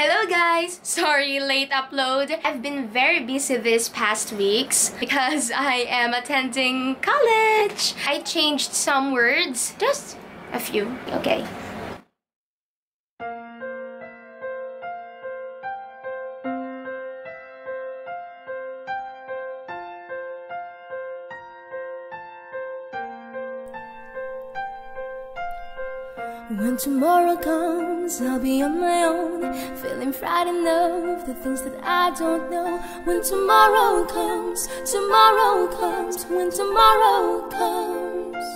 Hello guys! Sorry, late upload. I've been very busy this past weeks because I am attending college. I changed some words, just a few, okay? When tomorrow comes, I'll be on my own, feeling frightened of the things that I don't know. When tomorrow comes, tomorrow comes, when tomorrow comes.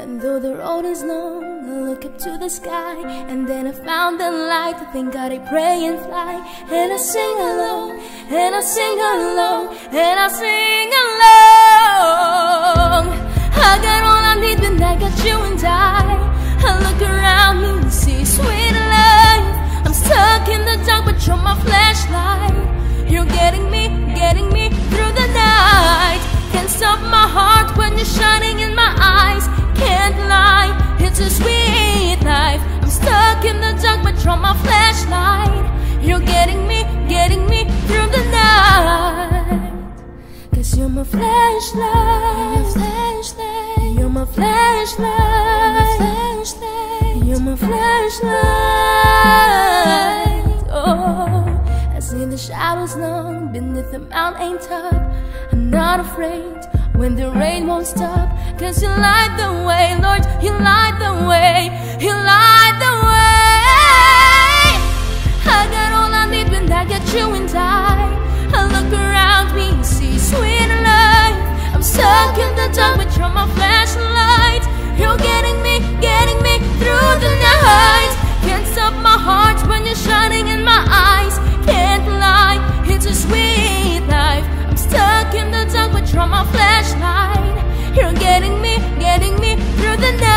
And though the road is long, I look up to the sky, and then I found the light. I thank God I pray and fly, and I sing along, and I sing along, and I sing along. I got all I need, and I got you and I. getting me, getting me through the night. Can't stop my heart when you're shining in my eyes. Can't lie, it's a sweet life. I'm stuck in the dark, but you're my flashlight. You're getting me, getting me through the night. Cause you're my flashlight. You're my flashlight. You're my flashlight. Shadows long beneath the mountain top. I'm not afraid when the rain won't stop. Cause you light the way, Lord. You light the way. You light the way. I got all I need when I got you and I. I look around me and see sweet life. I'm stuck in the dark, but you're my flashlight. Me through the night.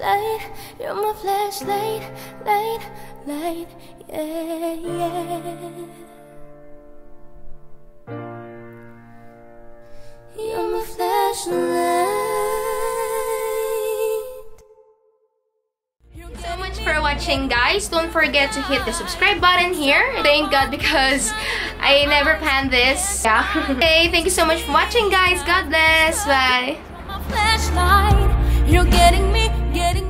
Light. You're my flashlight, light, light, yeah, yeah. You're my flashlight. so much for watching guys don't forget to hit the subscribe button here thank god because i never planned this yeah okay thank you so much for watching guys god bless bye. You're getting me, getting